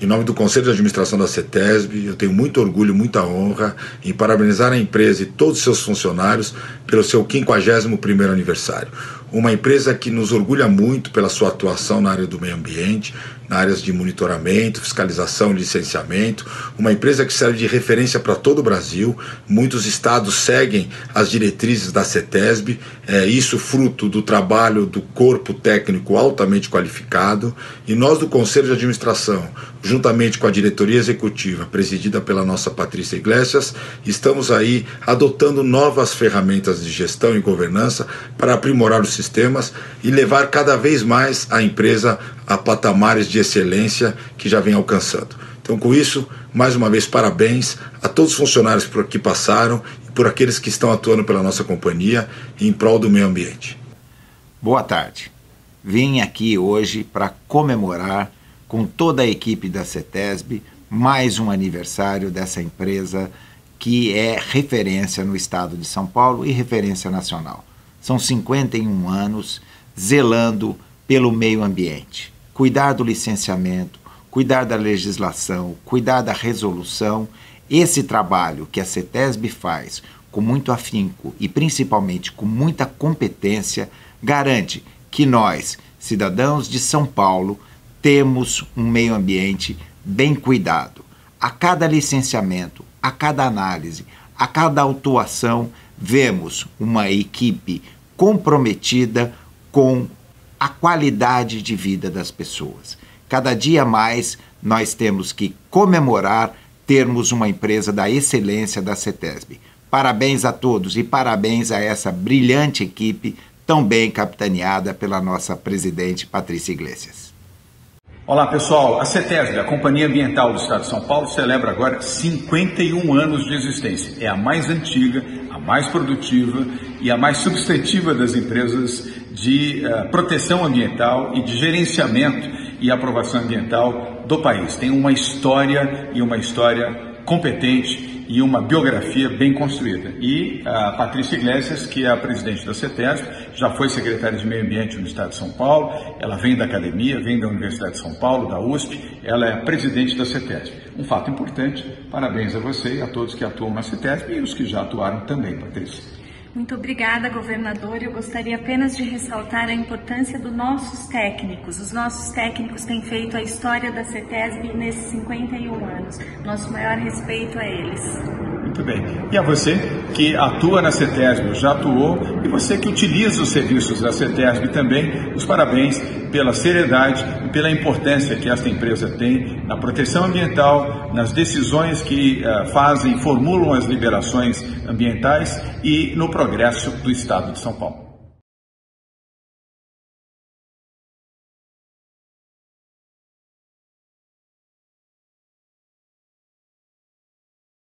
Em nome do Conselho de Administração da CETESB, eu tenho muito orgulho, muita honra em parabenizar a empresa e todos os seus funcionários pelo seu 51º aniversário. Uma empresa que nos orgulha muito pela sua atuação na área do meio ambiente, na áreas de monitoramento, fiscalização licenciamento, uma empresa que serve de referência para todo o Brasil. Muitos estados seguem as diretrizes da CETESB, é, isso fruto do trabalho do corpo técnico altamente qualificado. E nós, do Conselho de Administração, juntamente com a diretoria executiva, presidida pela nossa Patrícia Iglesias, estamos aí adotando novas ferramentas de gestão e governança para aprimorar os sistemas e levar cada vez mais a empresa a patamares de excelência que já vem alcançando. Então, com isso, mais uma vez, parabéns a todos os funcionários por que passaram e por aqueles que estão atuando pela nossa companhia em prol do meio ambiente. Boa tarde. Vim aqui hoje para comemorar com toda a equipe da CETESB mais um aniversário dessa empresa que é referência no estado de São Paulo e referência nacional. São 51 anos zelando pelo meio ambiente cuidar do licenciamento, cuidar da legislação, cuidar da resolução. Esse trabalho que a CETESB faz com muito afinco e principalmente com muita competência garante que nós, cidadãos de São Paulo, temos um meio ambiente bem cuidado. A cada licenciamento, a cada análise, a cada autuação, vemos uma equipe comprometida com a qualidade de vida das pessoas. Cada dia mais nós temos que comemorar termos uma empresa da excelência da CETESB. Parabéns a todos e parabéns a essa brilhante equipe tão bem capitaneada pela nossa presidente Patrícia Iglesias. Olá pessoal, a CETESB, a Companhia Ambiental do Estado de São Paulo, celebra agora 51 anos de existência. É a mais antiga, a mais produtiva e a mais substantiva das empresas de uh, proteção ambiental e de gerenciamento e aprovação ambiental do país. Tem uma história e uma história competente e uma biografia bem construída. E a Patrícia Iglesias, que é a presidente da CETESB, já foi secretária de Meio Ambiente no Estado de São Paulo, ela vem da academia, vem da Universidade de São Paulo, da USP, ela é presidente da CETESB. Um fato importante, parabéns a você e a todos que atuam na CETESB e os que já atuaram também, Patrícia. Muito obrigada, governador. Eu gostaria apenas de ressaltar a importância dos nossos técnicos. Os nossos técnicos têm feito a história da CETESB nesses 51 anos. Nosso maior respeito a eles. Muito bem. E a você que atua na CETESB, já atuou, e você que utiliza os serviços da CETESB também, os parabéns pela seriedade e pela importância que esta empresa tem na proteção ambiental, nas decisões que uh, fazem, formulam as liberações ambientais e no progresso do Estado de São Paulo.